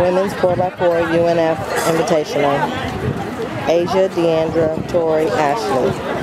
Women's 4x4 UNF Invitational. Asia, Deandra, Tori, Ashley.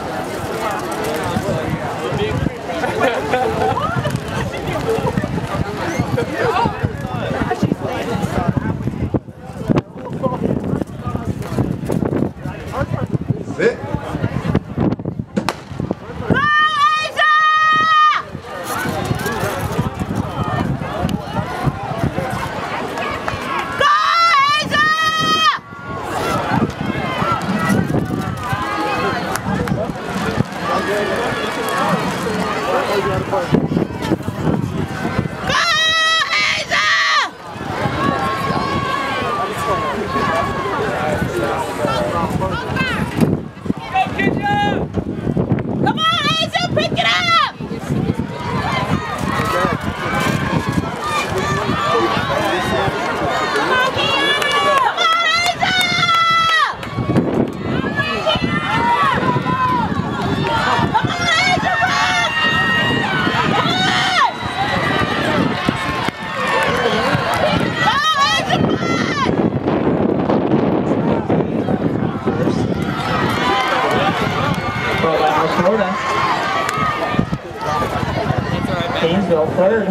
Gainesville third.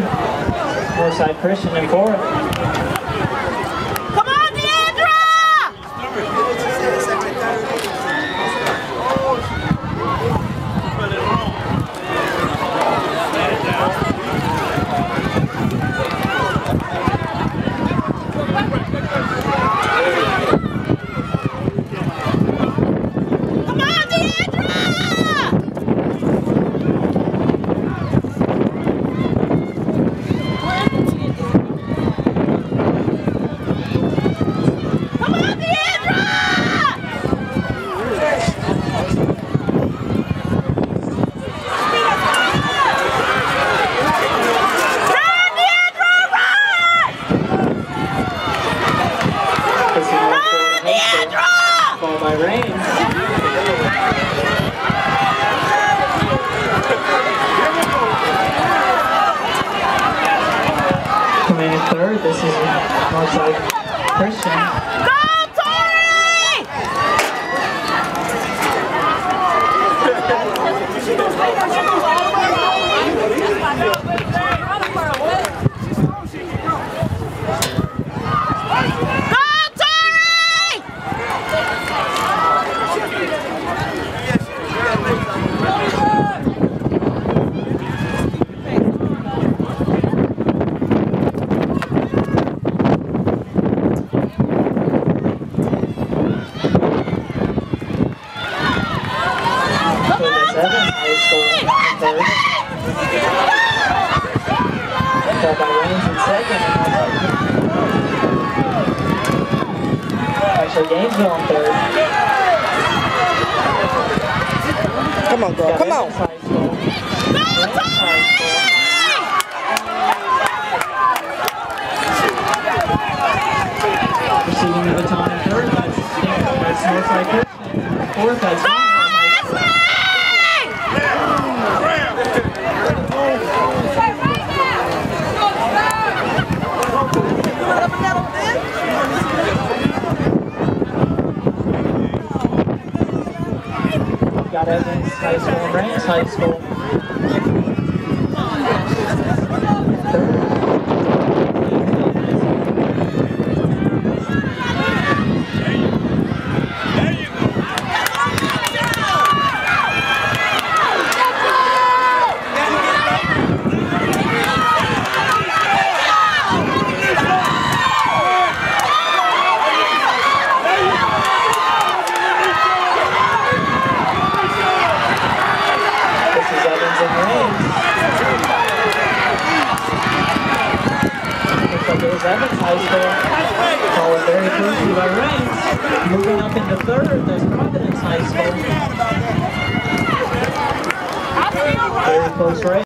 Northside Christian in fourth. third. This is Northside Christian. Actually, Gainesville on third. Come on, girl. Come on. Receiving the baton in third, that's, Northside. Scott Evans High School and Raines High School. Evans High School. Followed very closely by Raines. Moving up into third, there's Providence High School. Very close race.